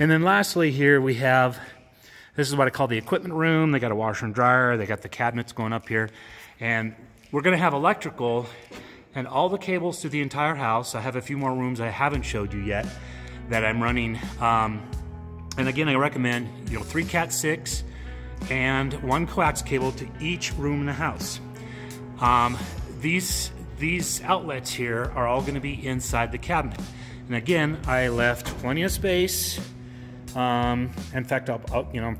And then lastly here we have, this is what I call the equipment room. They got a washer and dryer. They got the cabinets going up here. And we're gonna have electrical and all the cables through the entire house. I have a few more rooms I haven't showed you yet that I'm running. Um, and again, I recommend you know three Cat six and one coax cable to each room in the house. Um, these these outlets here are all going to be inside the cabinet. And again, I left plenty of space. Um, in fact, I'll, I'll, you know,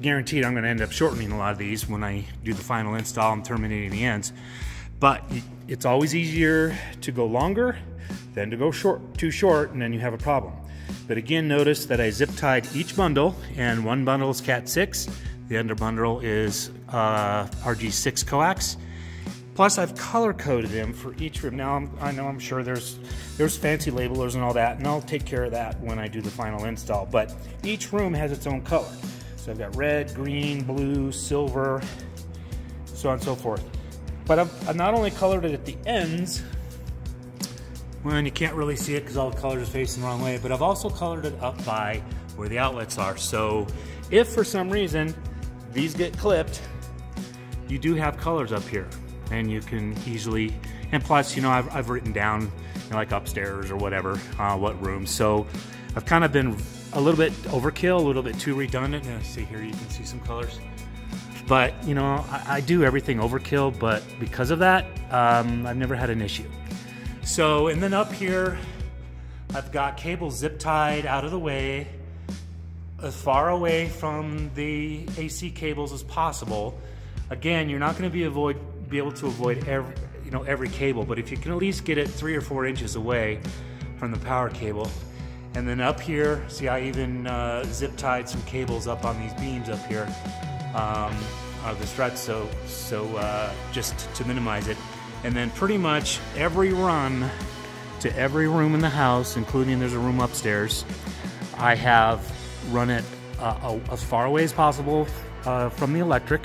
guaranteed I'm going to end up shortening a lot of these when I do the final install and terminating the ends. But it's always easier to go longer than to go short, too short, and then you have a problem. But again, notice that I zip tied each bundle, and one bundle is Cat 6, the other bundle is uh, RG6 coax. Plus, I've color coded them for each room. Now, I'm, i know I'm sure there's there's fancy labelers and all that, and I'll take care of that when I do the final install. But each room has its own color. So I've got red, green, blue, silver, so on and so forth. But I've, I've not only colored it at the ends, when you can't really see it because all the colors are facing the wrong way, but I've also colored it up by where the outlets are. So if for some reason these get clipped, you do have colors up here and you can easily, and plus, you know, I've, I've written down you know, like upstairs or whatever, uh, what room. So I've kind of been a little bit overkill, a little bit too redundant. Now, see here, you can see some colors. But, you know, I, I do everything overkill, but because of that, um, I've never had an issue. So, and then up here, I've got cables zip tied out of the way, as far away from the AC cables as possible. Again, you're not going to be avoid be able to avoid every you know every cable, but if you can at least get it three or four inches away from the power cable, and then up here, see I even uh, zip tied some cables up on these beams up here um, the struts, so so uh, just to minimize it. And then pretty much every run to every room in the house, including there's a room upstairs, I have run it uh, as far away as possible uh, from the electric,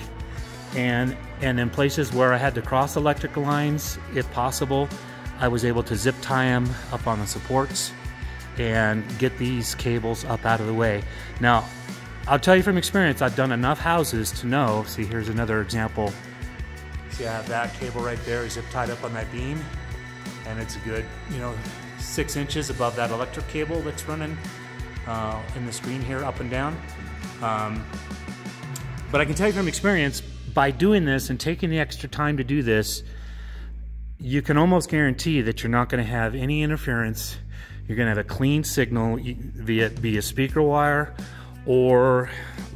and and in places where I had to cross electrical lines, if possible, I was able to zip tie them up on the supports and get these cables up out of the way. Now, I'll tell you from experience, I've done enough houses to know. See, here's another example. See, I have that cable right there, zip tied up on that beam, and it's a good, you know, six inches above that electric cable that's running uh, in the screen here, up and down. Um, but I can tell you from experience, by doing this and taking the extra time to do this, you can almost guarantee that you're not going to have any interference. You're going to have a clean signal via via speaker wire or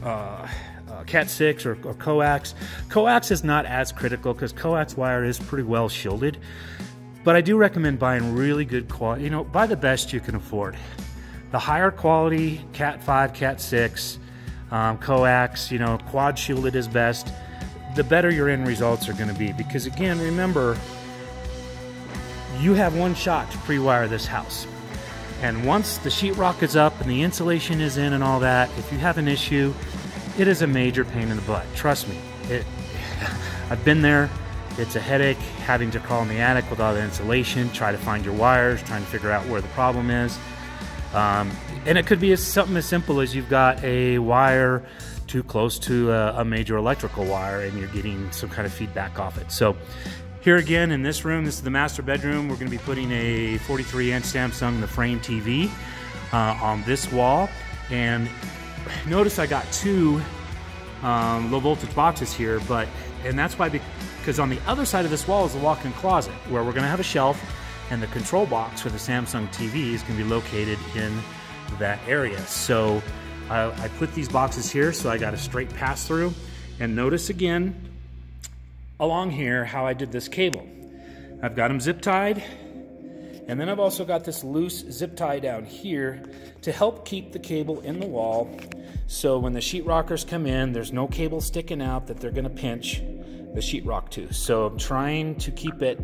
uh, uh, Cat 6 or, or, coax. Coax is not as critical because coax wire is pretty well shielded. But I do recommend buying really good quality, you know, buy the best you can afford. The higher quality Cat 5, Cat 6, um, coax, you know, quad shielded is best the better your end results are going to be. Because again, remember, you have one shot to pre-wire this house. And once the sheetrock is up and the insulation is in and all that, if you have an issue, it is a major pain in the butt. Trust me. It, I've been there. It's a headache having to crawl in the attic with all the insulation, try to find your wires, trying to figure out where the problem is. Um, and it could be something as simple as you've got a wire too close to a, a major electrical wire and you're getting some kind of feedback off it. So here again in this room, this is the master bedroom. We're going to be putting a 43 inch Samsung The Frame TV uh, on this wall. And notice I got two um, low voltage boxes here, but and that's why because on the other side of this wall is a walk-in closet where we're going to have a shelf and the control box for the Samsung TV is going to be located in that area. So I, I put these boxes here so I got a straight pass through. And notice again along here how I did this cable. I've got them zip tied and then I've also got this loose zip tie down here to help keep the cable in the wall so when the sheetrockers come in, there's no cable sticking out that they're gonna pinch the sheetrock to. So I'm trying to keep it,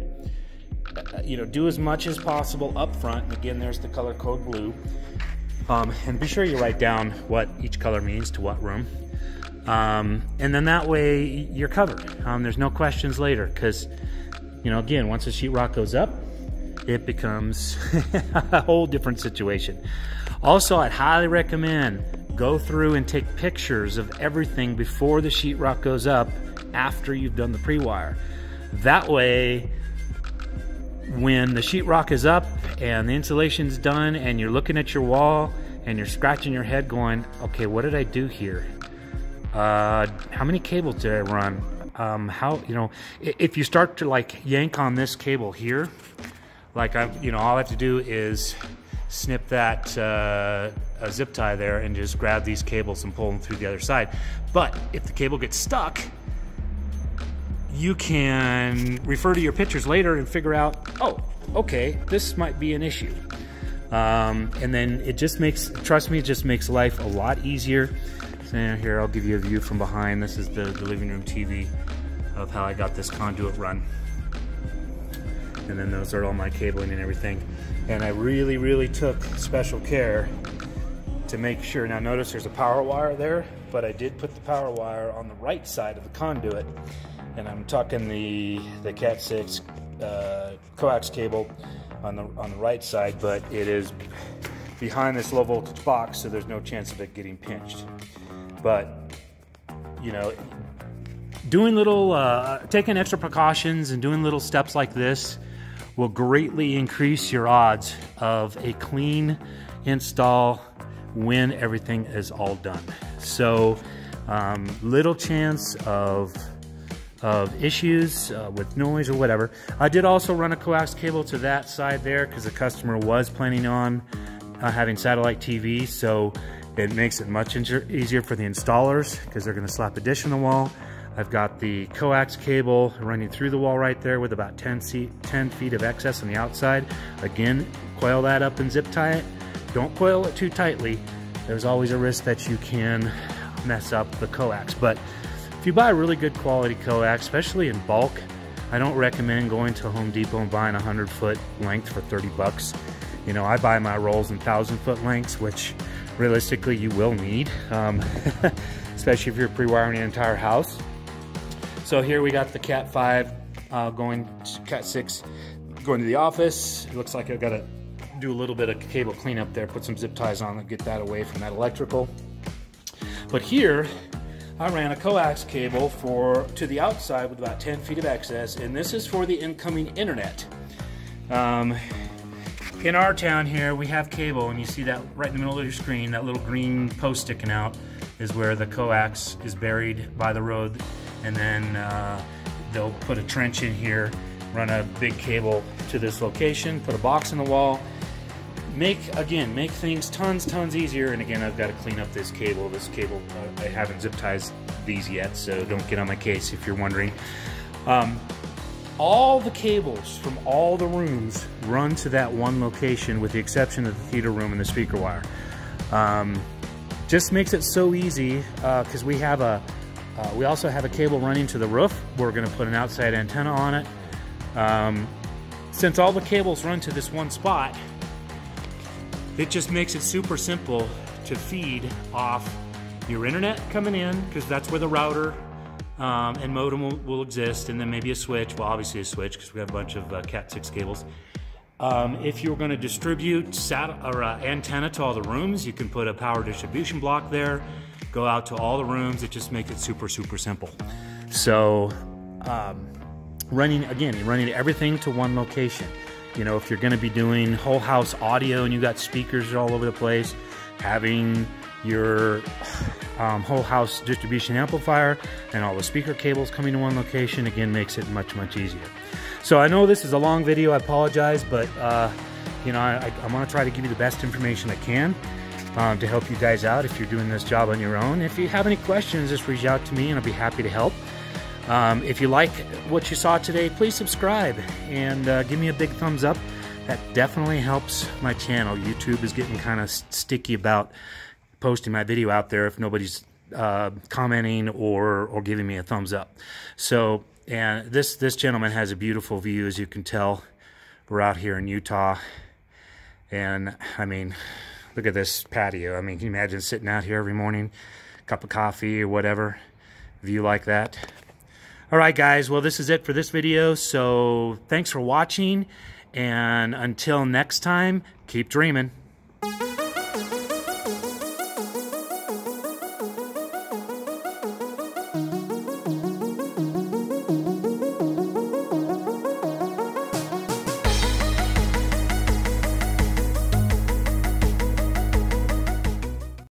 uh, you know, do as much as possible up front. And again, there's the color code blue. Um, and be sure you write down what each color means to what room. Um, and then that way you're covered. Um, there's no questions later because, you know, again, once the sheetrock goes up, it becomes a whole different situation. Also, I'd highly recommend go through and take pictures of everything before the sheetrock goes up after you've done the pre-wire. That way, when the sheetrock is up and the insulation's done and you're looking at your wall and you're scratching your head going, okay, what did I do here? Uh, how many cables did I run? Um, how, you know, if you start to like yank on this cable here, like I, you know, all I have to do is snip that uh, zip tie there and just grab these cables and pull them through the other side. But if the cable gets stuck, you can refer to your pictures later and figure out, oh, okay, this might be an issue. Um, and then it just makes, trust me, it just makes life a lot easier. So here, I'll give you a view from behind. This is the, the living room TV of how I got this conduit run. And then those are all my cabling and everything. And I really, really took special care to make sure. Now notice there's a power wire there, but I did put the power wire on the right side of the conduit. And I'm tucking the, the Cat 6 uh, coax cable on the, on the right side, but it is behind this low voltage box, so there's no chance of it getting pinched. But, you know, doing little, uh, taking extra precautions and doing little steps like this will greatly increase your odds of a clean install when everything is all done. So um, little chance of of issues uh, with noise or whatever. I did also run a coax cable to that side there because the customer was planning on uh, having satellite TV, so it makes it much easier for the installers because they're going to slap a dish on the wall. I've got the coax cable running through the wall right there with about 10, 10 feet of excess on the outside. Again, coil that up and zip tie it. Don't coil it too tightly. There's always a risk that you can mess up the coax. But if you buy a really good quality coax, especially in bulk, I don't recommend going to Home Depot and buying a 100 foot length for 30 bucks. You know, I buy my rolls in 1,000 foot lengths, which realistically you will need, um, especially if you're pre-wiring an entire house. So here we got the Cat 5 uh, going, to Cat 6 going to the office. It looks like I've got to do a little bit of cable cleanup there, put some zip ties on it, get that away from that electrical. But here, I ran a coax cable for to the outside with about 10 feet of excess, and this is for the incoming internet. Um, in our town here, we have cable, and you see that right in the middle of your screen, that little green post sticking out is where the coax is buried by the road and then uh, they'll put a trench in here, run a big cable to this location, put a box in the wall, make, again, make things tons, tons easier. And again, I've got to clean up this cable. This cable, uh, I haven't zip tied these yet, so don't get on my case if you're wondering. Um, all the cables from all the rooms run to that one location with the exception of the theater room and the speaker wire. Um, just makes it so easy because uh, we have a uh, we also have a cable running to the roof. We're going to put an outside antenna on it. Um, since all the cables run to this one spot, it just makes it super simple to feed off your internet coming in because that's where the router um, and modem will, will, exist and then maybe a switch, well obviously a switch because we have a bunch of uh, Cat6 cables. Um, if you're going to distribute sat or uh, antenna to all the rooms, you can put a power distribution block there go out to all the rooms. It just makes it super, super simple. So, um, running again, running everything to one location. You know, if you're going to be doing whole house audio and you got speakers all over the place, having your um, whole house distribution amplifier and all the speaker cables coming to one location again makes it much, much easier. So I know this is a long video, I apologize, but uh, you know, I, want to try to give you the best information I can um, to help you guys out if you're doing this job on your own. If you have any questions, just reach out to me and I'll be happy to help. Um, if you like what you saw today, please subscribe and uh, give me a big thumbs up. That definitely helps my channel. YouTube is getting kind of sticky about posting my video out there if nobody's uh, commenting or or giving me a thumbs up. So, and this this gentleman has a beautiful view, as you can tell. We're out here in Utah, and I mean, Look at this patio. I mean, can you imagine sitting out here every morning, cup of coffee or whatever, view like that? All right, guys. Well, this is it for this video. So thanks for watching. And until next time, keep dreaming.